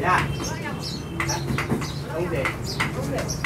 Yeah. không gì